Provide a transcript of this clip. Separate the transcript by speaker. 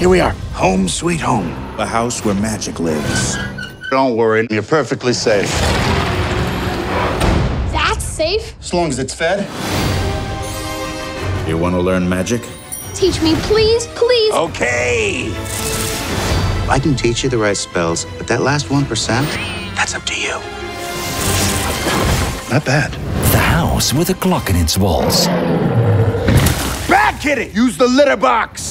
Speaker 1: Here we are, home sweet home, the house where magic lives.
Speaker 2: Don't worry, you're perfectly safe.
Speaker 3: That's safe.
Speaker 2: As long as it's fed.
Speaker 1: You want to learn magic?
Speaker 3: Teach me, please, please.
Speaker 1: Okay.
Speaker 2: I can teach you the right spells, but that last 1%,
Speaker 1: That's up to you.
Speaker 2: not bad.
Speaker 4: The house with a clock in its walls.
Speaker 1: Bad kitty! Use the litter box!